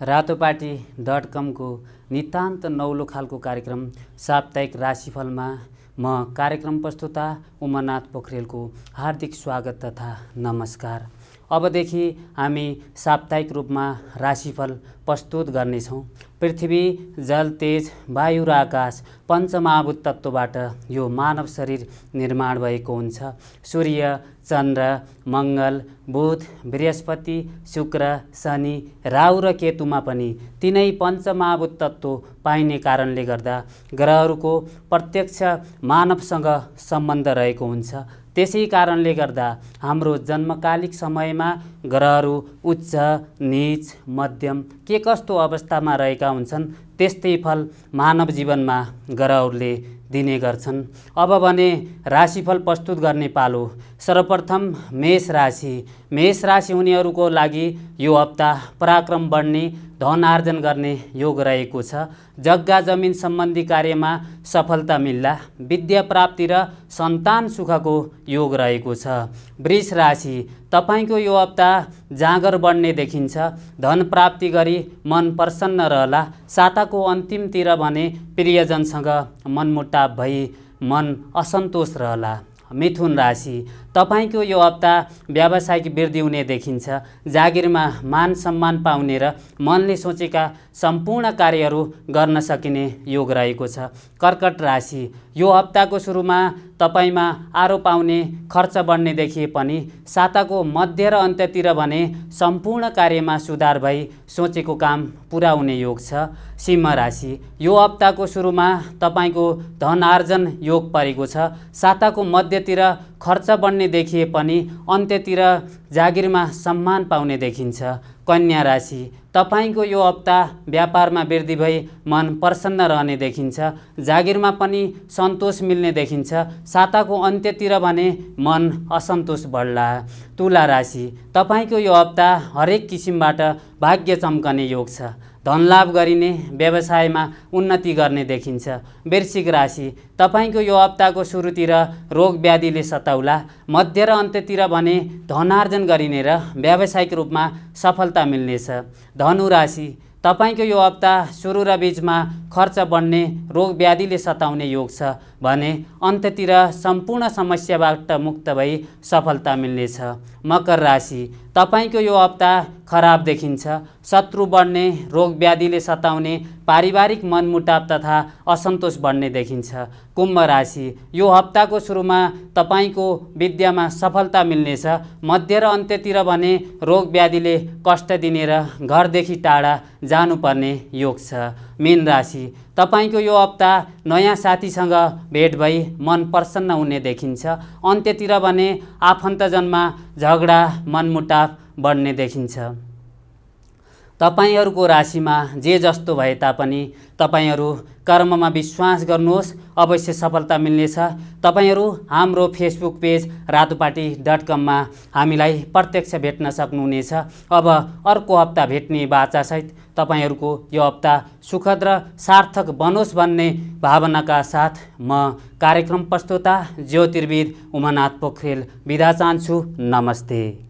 Ratopati dot कमको नितान्त नौलो खालको कार्यक्रम साप्ताहिक राशिफलमा म कार्यक्रम प्रस्तुता उमानाथ पोखरेलको हार्दिक स्वागत तथा नमस्कार। अबदेखि हामी साप्ताहिक रूपमा राशिफल प्रस्तुत गर्नेछौँ। पृथ्वी जल तेज वायु र आकाश पञ्चमहाभूत तत्त्वबाट यो मानव शरीर निर्माण भएको हुन्छ। सूर्य चन्द्र मङ्गल बुध बृहस्पति शुक्र शनि राहु र केतुमा पनि तिनै पञ्चमहाभूत तत्त्व पाइने कारणले गर्दा ग्रहहरूको प्रत्यक्ष मानवसँग सम्बन्ध रहेको हुन्छ। त्यसै कारणले गर्दा हाम्रो जन्मकालिक समयमा ग्रहहरू उच्च निच मध्यम के कस्तो अवस्थामा रहेका हुन्छन् त्यस्तै फल मानव जीवनमा ग्रहहरूले दिने गर्छन्। अब भने राशिफल प्रस्तुत गर्ने पालो। सर्वप्रथम मेष राशि। मेष राशि हुनेहरूको लागि यो हप्ता पराक्रम बढ्ने धन आर्जन गर्ने योग रहेको छ। जग्गा जमिन सम्बन्धी कार्यमा सफलता मिल्ला। विद्या प्राप्ति र सन्तान सुखको योग रहेको छ। वृष राशि। तपाईँको यो हप्ता जाँगर बढ्ने देखिन्छ। धन प्राप्ति गरी मन प्रसन्न रहला। साताको अन्तिमतिर भने प्रियजनसँग मनमुटाव भई मन असन्तोष रहला। मिथुन राशि तपाईँको यो हप्ता व्यावसायिक वृद्धि हुने देखिन्छ। जागिरमा मान सम्मान पाउने र मनले सोचेका सम्पूर्ण कार्यहरू गर्न सकिने योग रहेको छ। कर्कट राशि यो हप्ताको सुरुमा तपाईँमा आरोप आउने खर्च बढ्ने देखिए पनि साताको मध्य र अन्त्यतिर भने सम्पूर्ण कार्यमा सुधार भई सोचेको काम पुरा हुने योग छ। सिंह राशि यो हप्ताको सुरुमा तपाईँको धन आर्जन योग परेको छ। साताको मध्यतिर खर्च बढ्ने देखिए पनि अन्त्यतिर जागिरमा सम्मान पाउने देखिन्छ। कन्या राशि। तपाईँको यो हप्ता व्यापारमा वृद्धि भई मन प्रसन्न रहने देखिन्छ। जागिरमा पनि सन्तोष मिल्ने देखिन्छ। साताको अन्त्यतिर भने मन असन्तोष बढ्ला। तुला राशि। तपाईँको यो हप्ता हरेक किसिमबाट भाग्य चम्कने योग छ। धनलाभ गरिने व्यवसायमा उन्नति गर्ने देखिन्छ। वृश्चिक राशि। तपाईँको यो हप्ताको सुरुतिर रोग व्याधिले सताउला। मध्य र अन्त्यतिर भने धनार्जन गरिने र व्यावसायिक रूपमा सफलता मिल्नेछ। धनु राशि तपाईँको यो हप्ता सुरु र बिचमा खर्च बढ्ने रोग व्याधिले सताउने योग छ भने अन्त्यतिर सम्पूर्ण समस्याबाट मुक्त भई सफलता मिल्नेछ। मकर राशि तपाईँको यो हप्ता खराब देखिन्छ। शत्रु बढ्ने रोग व्याधिले सताउने पारिवारिक मनमुटाव तथा असन्तोष बढ्ने देखिन्छ। कुम्भ राशि यो हप्ताको सुरुमा तपाईँको विद्यामा सफलता मिल्नेछ। मध्य र अन्त्यतिर भने रोग व्याधिले कष्ट दिने र घरदेखि टाढा जानुपर्ने योग छ। मीन राशि। तपाईँको यो हप्ता नयाँ साथीसँग भेट भई मन प्रसन्न हुने देखिन्छ। अन्त्यतिर भने आफन्तजनमा झगडा मनमुटाव बढ्ने देखिन्छ। तपाईँहरूको राशिमा जे जस्तो भए तापनि तपाईँहरू कर्ममा विश्वास गर्नुहोस्। अवश्य सफलता मिल्नेछ। तपाईँहरू हाम्रो फेसबुक पेज रातोपाटी डट कममा हामीलाई प्रत्यक्ष भेट्न सक्नुहुनेछ। अब अर्को हप्ता भेट्ने बाचासहित तपाईँहरूको यो हप्ता सुखद र सार्थक बनोस् भन्ने भावनाका साथ म कार्यक्रम प्रस्तुता ज्योतिर्विद उमानाथ पोखरेल बिदा चाहन्छु। नमस्ते।